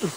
Ugh.